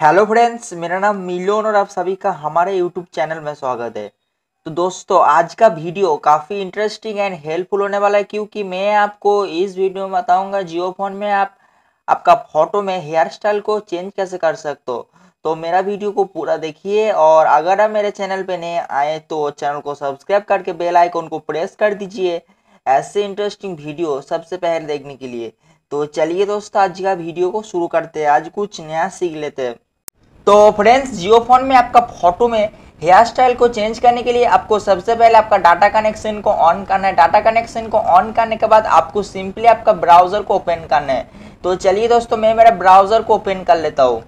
Hello friends मेरा नाम मिलोन और आप सभी का हमारे यूट्यूब चैनल में स्वागत है। तो दोस्तों, आज का वीडियो काफ़ी इंटरेस्टिंग एंड हेल्पफुल होने वाला है क्योंकि मैं आपको इस वीडियो में बताऊँगा जियो फ़ोन में आप, आपका फ़ोटो में हेयर स्टाइल को चेंज कैसे कर सकते हो। तो मेरा वीडियो को पूरा देखिए और अगर आप मेरे चैनल पे नए आए तो चैनल को सब्सक्राइब करके बेल आइकन को प्रेस कर दीजिए। ऐसे इंटरेस्टिंग वीडियो सबसे पहले देखने के लिए। तो चलिए दोस्तों, आज का वीडियो को शुरू करते हैं। आज कुछ नया सीख लेते हैं। तो फ्रेंड्स जियो फ़ोन में आपका फ़ोटो में हेयर स्टाइल को चेंज करने के लिए आपको सबसे पहले आपका डाटा कनेक्शन को ऑन करना है। डाटा कनेक्शन को ऑन करने के बाद आपको सिंपली आपका ब्राउज़र को ओपन करना है। तो चलिए दोस्तों, मैं मेरा ब्राउज़र को ओपन कर लेता हूँ।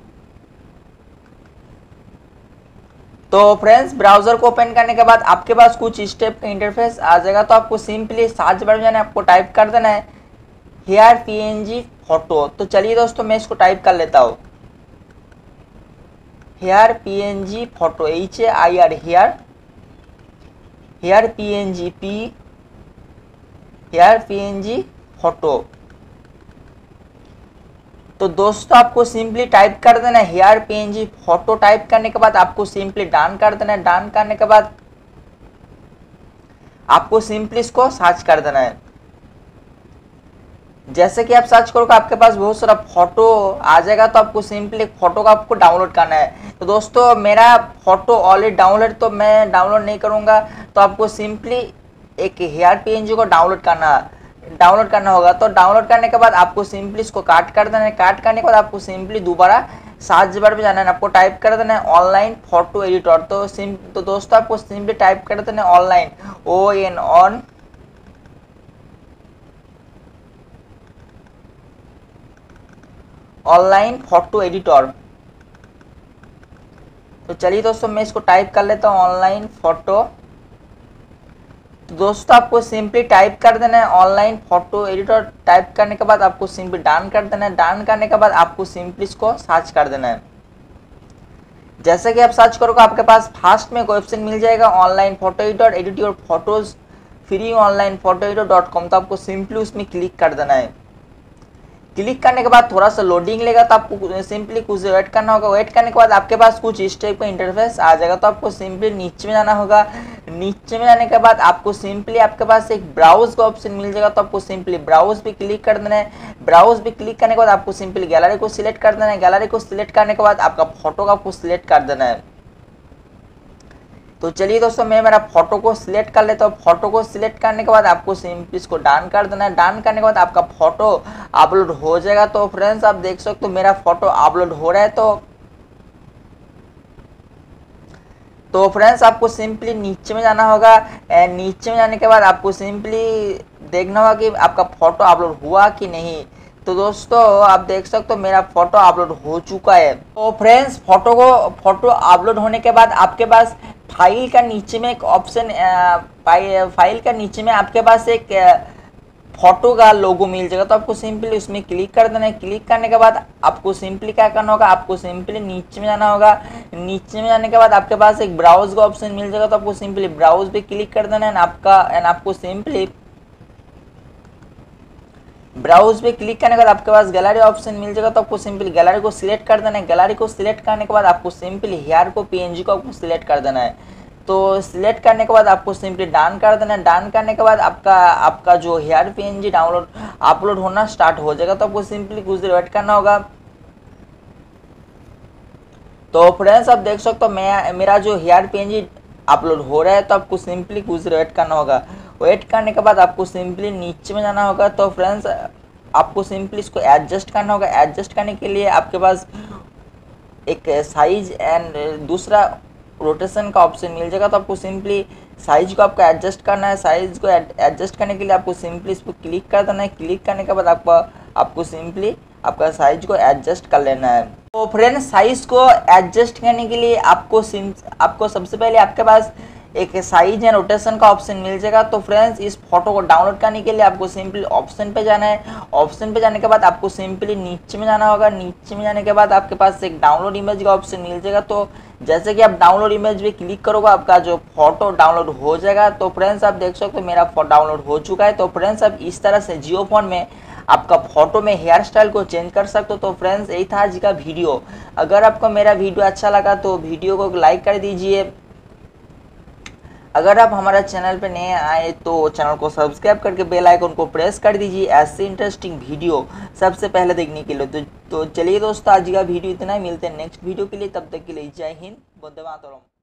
तो फ्रेंड्स ब्राउज़र को ओपन करने के बाद आपके पास कुछ स्टेप इंटरफेस आ जाएगा तो आपको सिंपली सर्च बार जाना आपको टाइप कर देना है हेयर पीएनजी फ़ोटो तो चलिए दोस्तों, मैं इसको टाइप कर लेता हूँ। Hair PNG photo H A I R hair hair PNG P hair PNG photo. तो दोस्तों, आपको सिंपली टाइप कर देना है हेयर पीएनजी फ़ोटो टाइप करने के बाद, आपको सिंपली डान कर देना है। डान करने के बाद आपको सिंपली इसको सर्च कर देना है। जैसे कि आप सर्च करोगे, आपके पास बहुत सारा फ़ोटो आ जाएगा तो आपको सिंपली फ़ोटो का आपको डाउनलोड करना है। तो दोस्तों, मेरा फ़ोटो ऑलरेडी डाउनलोड तो मैं डाउनलोड नहीं करूँगा तो आपको सिंपली एक हेयर पी को डाउनलोड करना डाउनलोड करना होगा। तो डाउनलोड करने के बाद आपको सिंपली इसको काट कर देना है। काट करने के बाद आपको सिंपली दोबारा सात बार पे जाना है। आपको टाइप कर देना है ऑनलाइन फ़ोटो एडिटर तो सिम तो दोस्तों, आपको सिंपली टाइप कर देना है online O N on online photo editor तो चलिए दोस्तों, मैं इसको टाइप कर लेता हूँ ऑनलाइन फ़ोटो तो दोस्तों, आपको सिंपली टाइप कर देना है ऑनलाइन फ़ोटो एडिटर टाइप करने के बाद आपको सिंपली डान कर देना है। डान करने के बाद आपको सिंपली इसको सर्च कर देना है। जैसे कि आप सर्च करोगे, आपके पास फास्ट में वेबसाइट मिल जाएगा online photo editor edit your photos free online photo editor dot com तो आपको सिंपली उसमें क्लिक कर देना है। क्लिक करने के बाद थोड़ा सा लोडिंग लेगा तो आपको सिंपली कुछ वेट करना होगा। वेट करने के बाद आपके पास कुछ इस टाइप का इंटरफेस आ जाएगा। तो आपको सिंपली नीचे में जाना होगा। नीचे में जाने के बाद आपको सिंपली आपके पास एक ब्राउज का ऑप्शन मिल जाएगा। तो आपको सिंपली ब्राउज भी क्लिक कर देना है। ब्राउज भी क्लिक करने के बाद आपको सिंपली गैलरी को सिलेक्ट कर देना है। गैलरी को सिलेक्ट करने के बाद आपका फ़ोटो का आपको सिलेक्ट कर देना है। तो चलिए दोस्तों, मैं मेरा फ़ोटो को सिलेक्ट कर लेता हूँ। फ़ोटो को सिलेक्ट करने के बाद आपको सिंपली इसको डान कर देना है। डान करने के बाद आपका फ़ोटो अपलोड हो जाएगा। तो फ्रेंड्स आप देख सकते हो मेरा फ़ोटो अपलोड हो रहा है। तो तो फ्रेंड्स आपको सिंपली नीचे में जाना होगा एंड नीचे में जाने के बाद आपको सिंपली देखना होगा कि आपका फ़ोटो अपलोड हुआ कि नहीं। तो दोस्तों, आप देख सकते हो मेरा फ़ोटो अपलोड हो चुका है। तो फ्रेंड्स फ़ोटो को फ़ोटो अपलोड होने के बाद आपके पास फ़ाइल का नीचे में एक ऑप्शन फ़ाइल का नीचे में आपके पास एक फ़ोटो का लोगो मिल जाएगा। तो आपको सिंपली उसमें क्लिक कर देना है। क्लिक करने के बाद आपको सिंपली क्या करना होगा? आपको सिंपली नीचे में जाना होगा। नीचे में जाने के बाद आपके पास एक ब्राउज का ऑप्शन मिल जाएगा। तो आपको सिंपली ब्राउज पे क्लिक कर देना है। एंड आपका, एंड आपको सिंपली ब्राउज पे क्लिक करने के बाद आपके पास गैलरी ऑप्शन मिल जाएगा तो आपको सिंपली गैलरी को सिलेक्ट कर देना है। गैलरी को सिलेक्ट करने के बाद आपको सिंपली हेयर को पीएनजी को आपको सिलेक्ट कर देना है। तो सिलेक्ट करने के बाद आपको सिंपली डान कर देना है। डान करने के बाद आपका आपका जो हेयर पीएनजी डाउनलोड अपलोड होना स्टार्ट हो जाएगा तो आपको सिंपली कुछ देर वेट करना होगा। तो फ्रेंड्स आप देख सकते हो, मैं, मेरा जो हेयर पीएनजी अपलोड हो रहा है तो आपको सिंपली कुछ देर वेट करना होगा। वेट करने के बाद आपको सिंपली नीचे में जाना होगा तो फ्रेंड्स आपको सिंपली इसको एडजस्ट करना होगा। एडजस्ट करने के लिए आपके पास एक साइज़ एंड दूसरा रोटेशन का ऑप्शन मिल जाएगा तो आपको सिंपली साइज़ को आपको एडजस्ट करना है। साइज़ को एडजस्ट करने के लिए आपको सिंपली इस पर क्लिक कर देना है। क्लिक करने के बाद आपको आपको सिंपली आपका साइज़ को एडजस्ट कर लेना है। तो फ्रेंड साइज़ को एडजस्ट करने के लिए आपको आपको सबसे पहले आपके पास एक साइज़ एंड रोटेशन का ऑप्शन मिल जाएगा। तो फ्रेंड्स इस फ़ोटो को डाउनलोड करने के लिए आपको सिंपली ऑप्शन पे जाना है। ऑप्शन पे जाने के बाद आपको सिंपली नीचे में जाना होगा। नीचे में जाने के बाद आपके पास एक डाउनलोड इमेज का ऑप्शन मिल जाएगा। तो जैसे कि आप डाउनलोड इमेज पे क्लिक करोगे, आपका जो फ़ोटो डाउनलोड हो जाएगा। तो फ्रेंड्स आप देख सकते हो मेरा डाउनलोड हो चुका है। तो फ्रेंड्स आप इस तरह से जियो फ़ोन में आपका फ़ोटो में हेयर स्टाइल को चेंज कर सकते हो। तो फ्रेंड्स यही था आज का वीडियो अगर आपको मेरा वीडियो अच्छा लगा तो वीडियो को लाइक कर दीजिए। अगर आप हमारा चैनल पर नए आए तो चैनल को सब्सक्राइब करके बेल आइकन को प्रेस कर दीजिए, ऐसे इंटरेस्टिंग वीडियो सबसे पहले देखने के लिए। तो तो चलिए दोस्तों, आज का वीडियो इतना ही, मिलते हैं नेक्स्ट वीडियो के लिए, तब तक के लिए जय हिंद बुद्धवा मातरम।